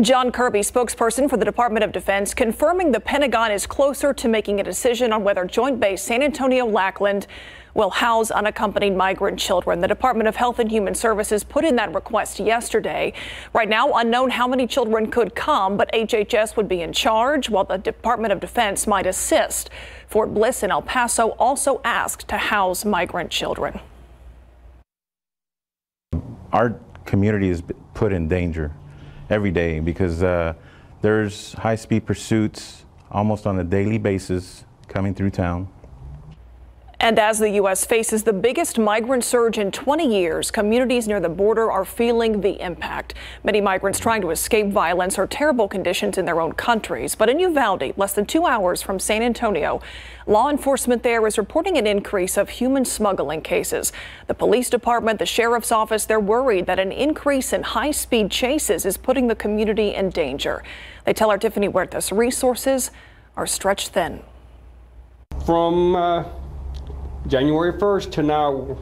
John Kirby, spokesperson for the Department of Defense, confirming the Pentagon is closer to making a decision on whether Joint Base San Antonio Lackland will house unaccompanied migrant children. The Department of Health and Human Services put in that request yesterday. Right now, unknown how many children could come, but HHS would be in charge while the Department of Defense might assist. Fort Bliss and El Paso also asked to house migrant children. Our community is put in danger every day because uh, there's high-speed pursuits almost on a daily basis coming through town. And as the U.S. faces the biggest migrant surge in 20 years, communities near the border are feeling the impact. Many migrants trying to escape violence or terrible conditions in their own countries. But in Uvalde, less than two hours from San Antonio, law enforcement there is reporting an increase of human smuggling cases. The police department, the sheriff's office, they're worried that an increase in high speed chases is putting the community in danger. They tell our Tiffany Huertas resources are stretched thin. From uh January 1st to now,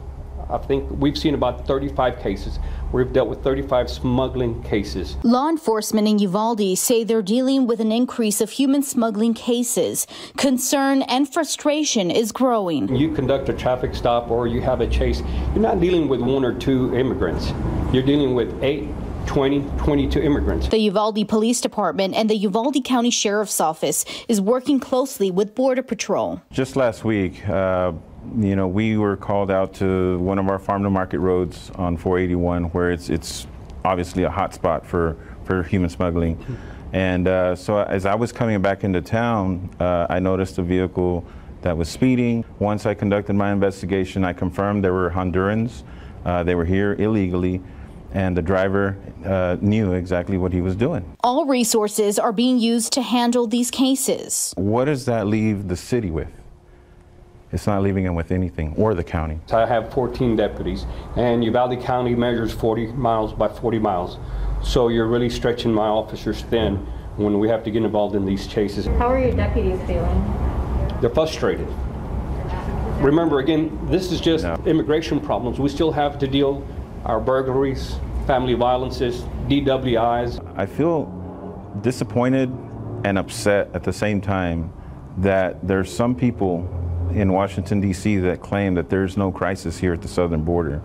I think we've seen about 35 cases. We've dealt with 35 smuggling cases. Law enforcement in Uvalde say they're dealing with an increase of human smuggling cases. Concern and frustration is growing. You conduct a traffic stop or you have a chase, you're not dealing with one or two immigrants. You're dealing with eight, 20, 22 immigrants. The Uvalde Police Department and the Uvalde County Sheriff's Office is working closely with Border Patrol. Just last week, uh, you know, we were called out to one of our farm to market roads on 481 where it's, it's obviously a hot spot for, for human smuggling. And uh, so as I was coming back into town, uh, I noticed a vehicle that was speeding. Once I conducted my investigation, I confirmed there were Hondurans. Uh, they were here illegally and the driver uh, knew exactly what he was doing. All resources are being used to handle these cases. What does that leave the city with? It's not leaving them with anything, or the county. I have 14 deputies, and Uvalde County measures 40 miles by 40 miles. So you're really stretching my officers thin when we have to get involved in these chases. How are your deputies feeling? They're frustrated. Remember, again, this is just no. immigration problems. We still have to deal our burglaries, family violences, DWIs. I feel disappointed and upset at the same time that there's some people in Washington, D.C. that claim that there's no crisis here at the southern border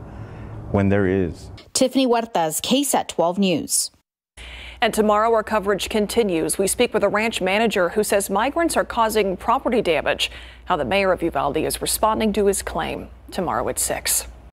when there is. Tiffany Huertas, KSAT 12 News. And tomorrow our coverage continues. We speak with a ranch manager who says migrants are causing property damage. How the mayor of Uvalde is responding to his claim tomorrow at 6.